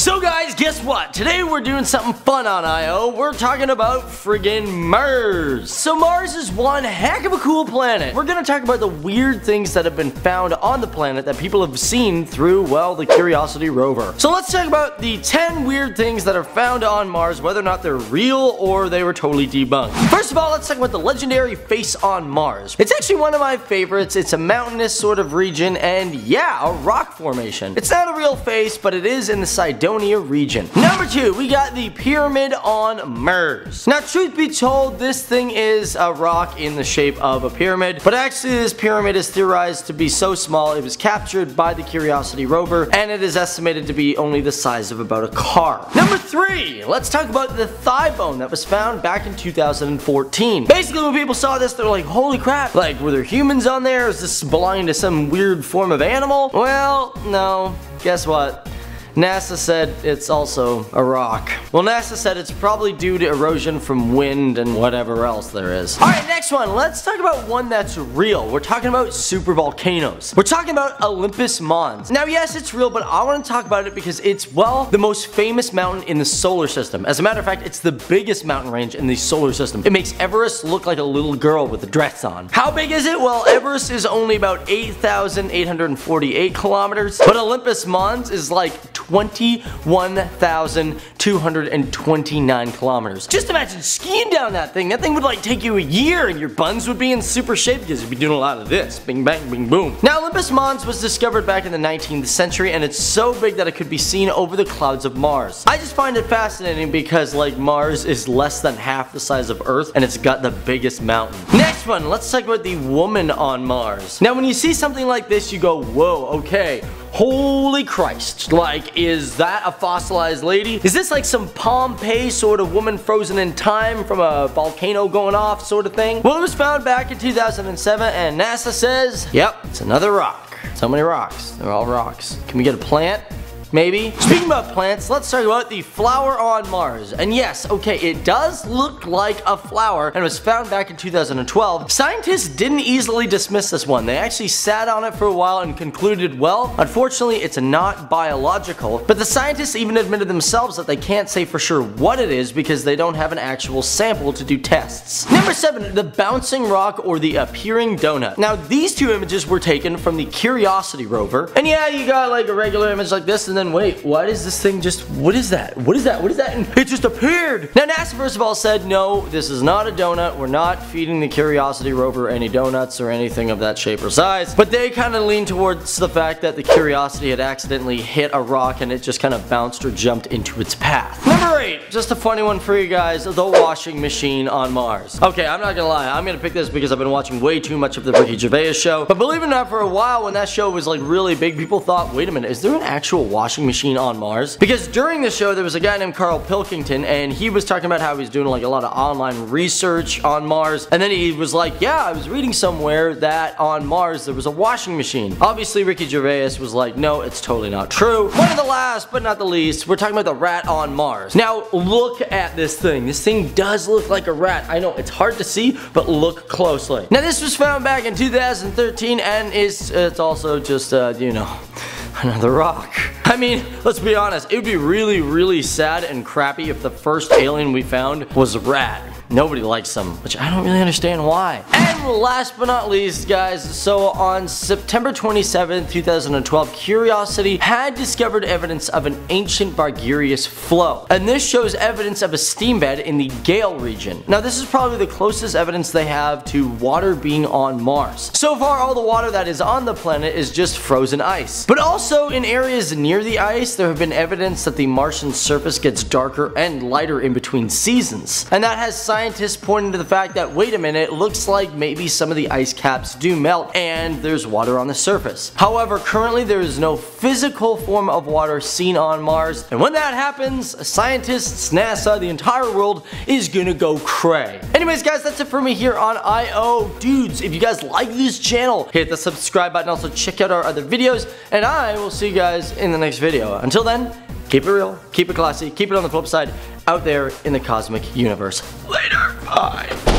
So guys, guess what? Today we're doing something fun on I.O. We're talking about friggin' Mars. So Mars is one heck of a cool planet. We're gonna talk about the weird things that have been found on the planet that people have seen through, well, the Curiosity rover. So let's talk about the 10 weird things that are found on Mars, whether or not they're real or they were totally debunked. First of all, let's talk about the legendary face on Mars. It's actually one of my favorites. It's a mountainous sort of region and yeah, a rock formation. It's not a real face, but it is in the Region. Number two, we got the pyramid on Mars. Now, truth be told, this thing is a rock in the shape of a pyramid, but actually this pyramid is theorized to be so small it was captured by the Curiosity rover, and it is estimated to be only the size of about a car. Number three, let's talk about the thigh bone that was found back in 2014. Basically, when people saw this, they're like, holy crap, like, were there humans on there? Is this belonging to some weird form of animal? Well, no. Guess what? NASA said it's also a rock. Well, NASA said it's probably due to erosion from wind and whatever else there is. Alright, next one. Let's talk about one that's real. We're talking about super volcanoes. We're talking about Olympus Mons. Now, yes, it's real, but I want to talk about it because it's, well, the most famous mountain in the solar system. As a matter of fact, it's the biggest mountain range in the solar system. It makes Everest look like a little girl with a dress on. How big is it? Well, Everest is only about 8,848 kilometers, but Olympus Mons is like 21,229 kilometers. Just imagine skiing down that thing. That thing would like take you a year and your buns would be in super shape because you'd be doing a lot of this. Bing bang bing boom. Now Olympus Mons was discovered back in the 19th century and it's so big that it could be seen over the clouds of Mars. I just find it fascinating because like Mars is less than half the size of Earth and it's got the biggest mountain. Next one, let's talk about the woman on Mars. Now when you see something like this you go, whoa, okay, Holy Christ, like is that a fossilized lady? Is this like some Pompeii sort of woman frozen in time from a volcano going off sort of thing? Well it was found back in 2007 and NASA says, yep, it's another rock. So many rocks, they're all rocks. Can we get a plant? Maybe? Speaking about plants, let's talk about the flower on Mars. And yes, okay, it does look like a flower and was found back in 2012. Scientists didn't easily dismiss this one. They actually sat on it for a while and concluded, well, unfortunately, it's not biological. But the scientists even admitted themselves that they can't say for sure what it is because they don't have an actual sample to do tests. Number 7. The bouncing rock or the appearing donut. Now, these two images were taken from the Curiosity rover. And yeah, you got like a regular image like this and then wait, why does this thing just, what is that? What is that? What is that? And it just appeared. Now NASA first of all said, no, this is not a donut. We're not feeding the Curiosity rover any donuts or anything of that shape or size. But they kind of lean towards the fact that the Curiosity had accidentally hit a rock and it just kind of bounced or jumped into its path. Number 8, just a funny one for you guys, the washing machine on Mars. Okay, I'm not gonna lie, I'm gonna pick this because I've been watching way too much of the Ricky Gervais show. But believe it or not, for a while when that show was like really big, people thought, wait a minute, is there an actual washing washing machine on Mars. Because during the show, there was a guy named Carl Pilkington, and he was talking about how he's doing like a lot of online research on Mars. And then he was like, yeah, I was reading somewhere that on Mars there was a washing machine. Obviously, Ricky Gervais was like, no, it's totally not true. One of the last, but not the least, we're talking about the rat on Mars. Now, look at this thing. This thing does look like a rat. I know it's hard to see, but look closely. Now, this was found back in 2013 and is it's also just, uh, you know, another rock. I mean, let's be honest, it would be really, really sad and crappy if the first alien we found was a rat. Nobody likes them, which I don't really understand why. And last but not least, guys, so on September 27, 2012, Curiosity had discovered evidence of an ancient Bargarius flow. And this shows evidence of a steam bed in the Gale region. Now, this is probably the closest evidence they have to water being on Mars. So far, all the water that is on the planet is just frozen ice. But also, in areas near the ice, there have been evidence that the Martian surface gets darker and lighter in between seasons. And that has science scientists pointing to the fact that, wait a minute, looks like maybe some of the ice caps do melt and there's water on the surface. However, currently there is no physical form of water seen on Mars, and when that happens, scientists, NASA, the entire world is gonna go cray. Anyways, guys, that's it for me here on I.O. Dudes, if you guys like this channel, hit the subscribe button, also check out our other videos, and I will see you guys in the next video. Until then, keep it real, keep it classy, keep it on the flip side, out there in the cosmic universe. Later, bye.